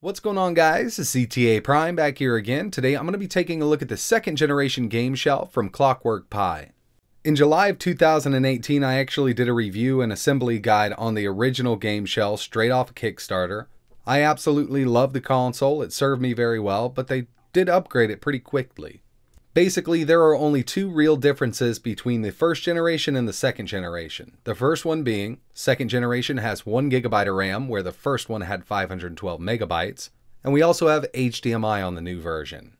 What's going on guys? It's ETA Prime back here again. Today I'm going to be taking a look at the second generation game shell from Clockwork Pi. In July of 2018 I actually did a review and assembly guide on the original game shell straight off of Kickstarter. I absolutely love the console, it served me very well, but they did upgrade it pretty quickly. Basically, there are only two real differences between the first generation and the second generation. The first one being, second generation has 1 gigabyte of RAM, where the first one had 512 megabytes, and we also have HDMI on the new version.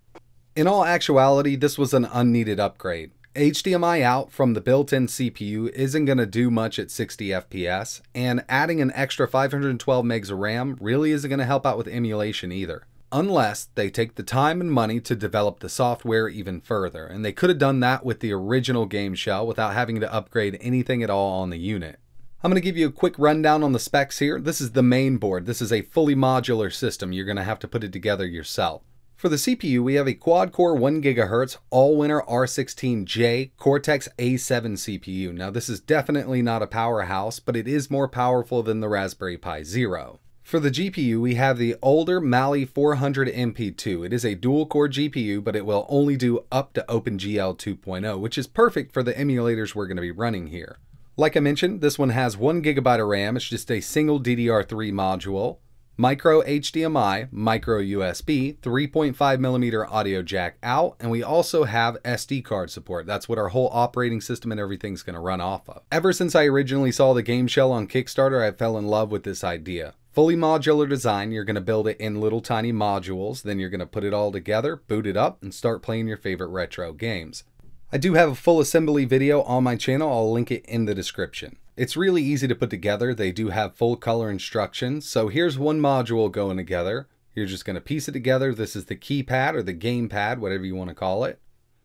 In all actuality, this was an unneeded upgrade. HDMI out from the built-in CPU isn't going to do much at 60 FPS, and adding an extra 512 megs of RAM really isn't going to help out with emulation either unless they take the time and money to develop the software even further. And they could have done that with the original game shell without having to upgrade anything at all on the unit. I'm going to give you a quick rundown on the specs here. This is the main board. This is a fully modular system. You're going to have to put it together yourself. For the CPU, we have a quad-core 1 GHz Allwinner R16J Cortex A7 CPU. Now, this is definitely not a powerhouse, but it is more powerful than the Raspberry Pi Zero. For the GPU, we have the older Mali 400 MP2. It is a dual-core GPU, but it will only do up to OpenGL 2.0, which is perfect for the emulators we're going to be running here. Like I mentioned, this one has 1GB of RAM. It's just a single DDR3 module, micro HDMI, micro USB, 3.5mm audio jack out, and we also have SD card support. That's what our whole operating system and everything's going to run off of. Ever since I originally saw the game shell on Kickstarter, I fell in love with this idea. Fully modular design, you're going to build it in little tiny modules, then you're going to put it all together, boot it up, and start playing your favorite retro games. I do have a full assembly video on my channel, I'll link it in the description. It's really easy to put together, they do have full color instructions, so here's one module going together. You're just going to piece it together, this is the keypad or the gamepad, whatever you want to call it.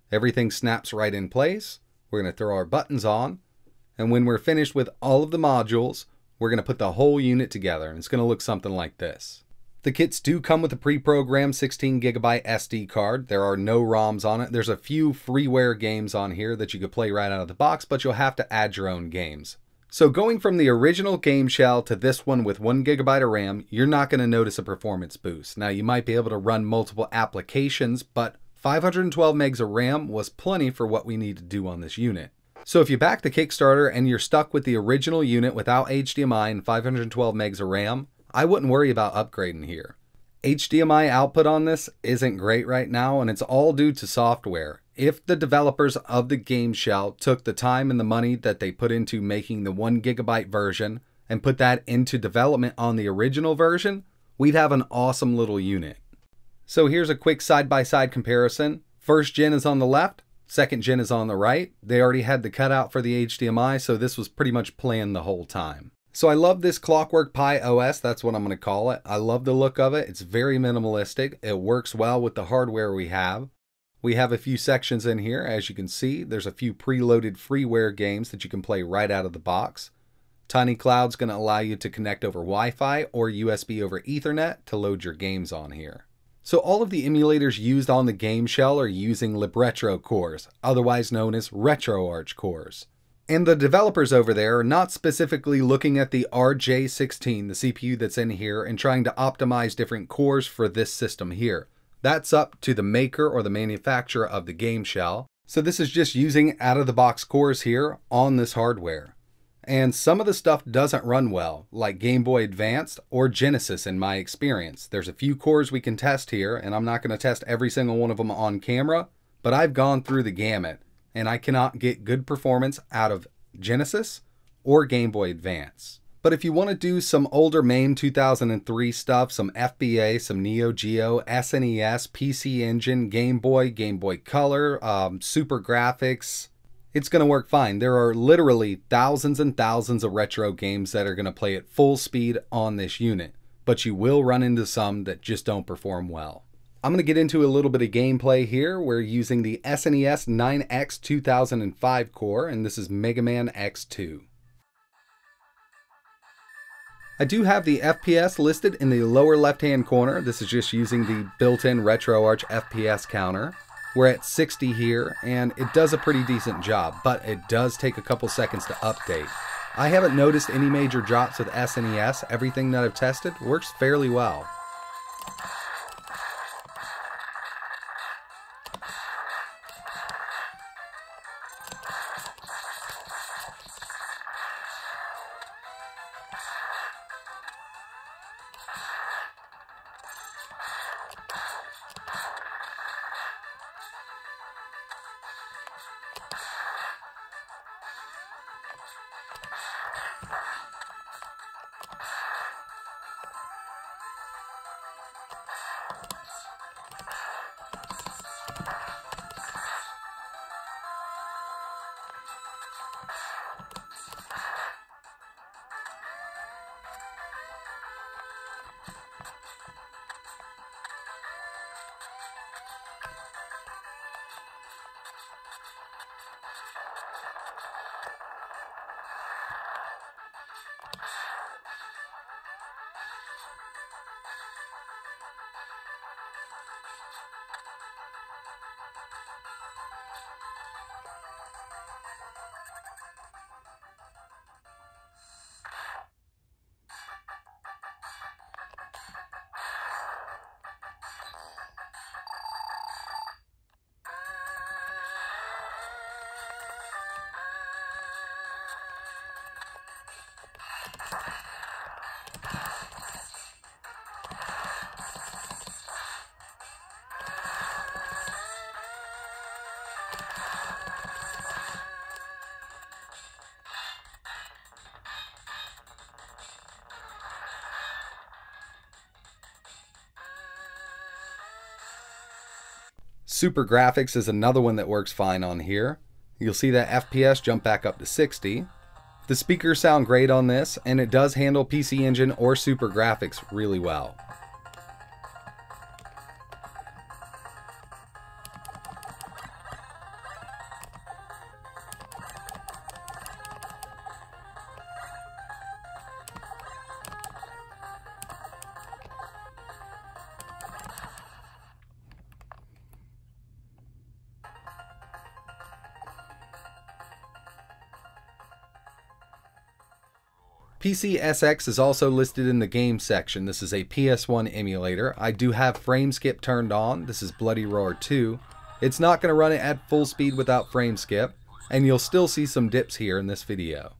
Everything snaps right in place. We're going to throw our buttons on, and when we're finished with all of the modules, we're going to put the whole unit together and it's going to look something like this. The kits do come with a pre-programmed 16GB SD card. There are no ROMs on it. There's a few freeware games on here that you could play right out of the box, but you'll have to add your own games. So going from the original game shell to this one with 1GB of RAM, you're not going to notice a performance boost. Now you might be able to run multiple applications, but 512 megs of RAM was plenty for what we need to do on this unit. So if you back the Kickstarter and you're stuck with the original unit without HDMI and 512 megs of RAM, I wouldn't worry about upgrading here. HDMI output on this isn't great right now and it's all due to software. If the developers of the game shell took the time and the money that they put into making the 1 gigabyte version and put that into development on the original version, we'd have an awesome little unit. So here's a quick side-by-side -side comparison. First gen is on the left, Second gen is on the right. They already had the cutout for the HDMI, so this was pretty much planned the whole time. So I love this Clockwork Pi OS, that's what I'm going to call it. I love the look of it. It's very minimalistic. It works well with the hardware we have. We have a few sections in here, as you can see. There's a few preloaded freeware games that you can play right out of the box. Tiny Cloud's going to allow you to connect over Wi-Fi or USB over Ethernet to load your games on here. So all of the emulators used on the game shell are using Libretro cores, otherwise known as RetroArch cores. And the developers over there are not specifically looking at the RJ16, the CPU that's in here, and trying to optimize different cores for this system here. That's up to the maker or the manufacturer of the game shell. So this is just using out-of-the-box cores here on this hardware. And some of the stuff doesn't run well, like Game Boy Advanced or Genesis in my experience. There's a few cores we can test here, and I'm not going to test every single one of them on camera, but I've gone through the gamut, and I cannot get good performance out of Genesis or Game Boy Advance. But if you want to do some older MAME 2003 stuff, some FBA, some Neo Geo, SNES, PC Engine, Game Boy, Game Boy Color, um, SuperGrafx, it's going to work fine. There are literally thousands and thousands of retro games that are going to play at full speed on this unit, but you will run into some that just don't perform well. I'm going to get into a little bit of gameplay here. We're using the SNES 9X 2005 core, and this is Mega Man X2. I do have the FPS listed in the lower left hand corner. This is just using the built-in RetroArch FPS counter. We're at 60 here, and it does a pretty decent job, but it does take a couple seconds to update. I haven't noticed any major drops with SNES. Everything that I've tested works fairly well. SuperGrafx is another one that works fine on here. You'll see that FPS jump back up to 60. The speakers sound great on this, and it does handle PC Engine or SuperGrafx really well. PCSX is also listed in the game section. This is a PS1 emulator. I do have frame skip turned on. This is Bloody Roar 2. It's not going to run it at full speed without frame skip, and you'll still see some dips here in this video.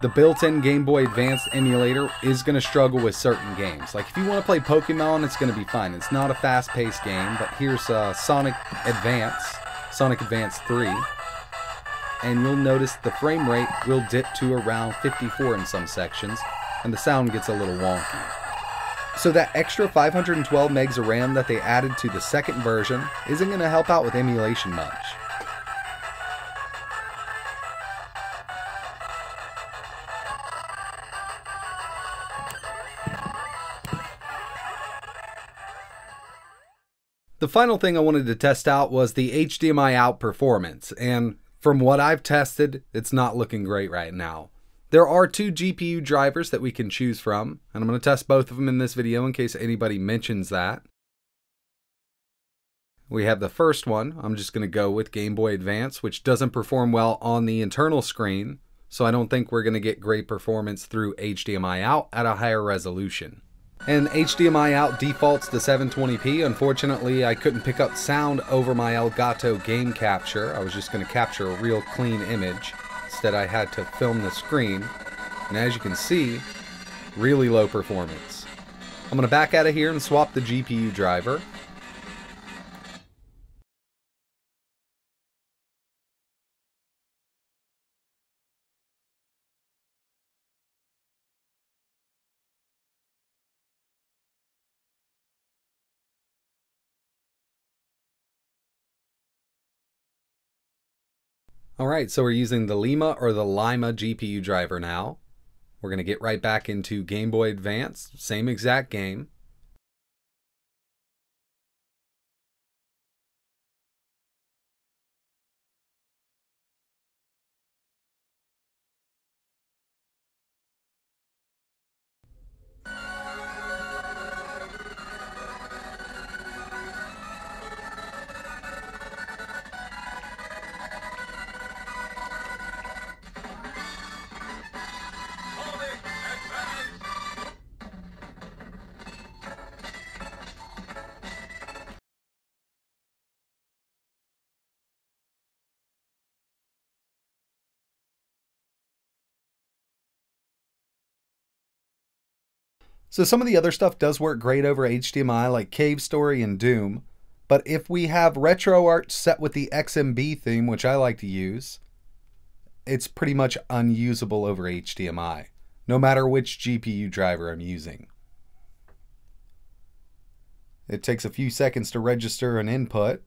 The built-in Game Boy Advance emulator is going to struggle with certain games. Like if you want to play Pokemon, it's going to be fine. It's not a fast-paced game, but here's uh, Sonic Advance, Sonic Advance 3, and you'll notice the frame rate will dip to around 54 in some sections, and the sound gets a little wonky. So that extra 512 megs of RAM that they added to the second version isn't going to help out with emulation much. The final thing I wanted to test out was the HDMI out performance, and from what I've tested, it's not looking great right now. There are two GPU drivers that we can choose from, and I'm going to test both of them in this video in case anybody mentions that. We have the first one, I'm just going to go with Game Boy Advance, which doesn't perform well on the internal screen, so I don't think we're going to get great performance through HDMI out at a higher resolution. And HDMI out defaults to 720p. Unfortunately, I couldn't pick up sound over my Elgato game capture. I was just going to capture a real clean image. Instead, I had to film the screen. And as you can see, really low performance. I'm going to back out of here and swap the GPU driver. All right, so we're using the Lima or the Lima GPU driver now. We're going to get right back into Game Boy Advance, same exact game. So some of the other stuff does work great over HDMI like Cave Story and Doom, but if we have RetroArch set with the XMB theme, which I like to use, it's pretty much unusable over HDMI, no matter which GPU driver I'm using. It takes a few seconds to register an input,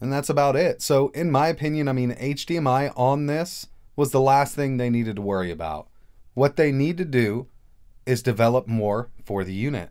and that's about it. So in my opinion, I mean, HDMI on this was the last thing they needed to worry about. What they need to do is develop more for the unit.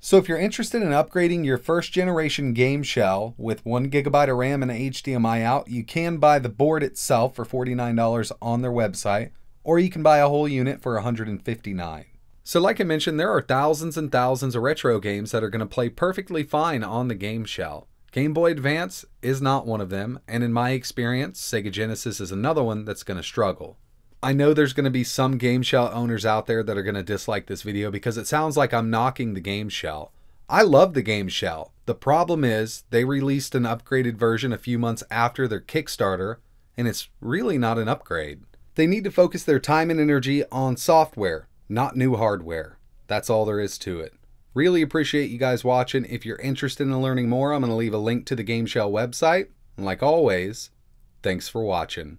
So if you're interested in upgrading your first generation game shell with 1GB of RAM and HDMI out, you can buy the board itself for $49 on their website, or you can buy a whole unit for $159. So like I mentioned, there are thousands and thousands of retro games that are going to play perfectly fine on the game shell. Game Boy Advance is not one of them, and in my experience, Sega Genesis is another one that's going to struggle. I know there's going to be some game shell owners out there that are going to dislike this video because it sounds like I'm knocking the game shell. I love the game shell. The problem is they released an upgraded version a few months after their Kickstarter and it's really not an upgrade. They need to focus their time and energy on software, not new hardware. That's all there is to it. Really appreciate you guys watching. If you're interested in learning more, I'm going to leave a link to the GameShell website. And like always, thanks for watching.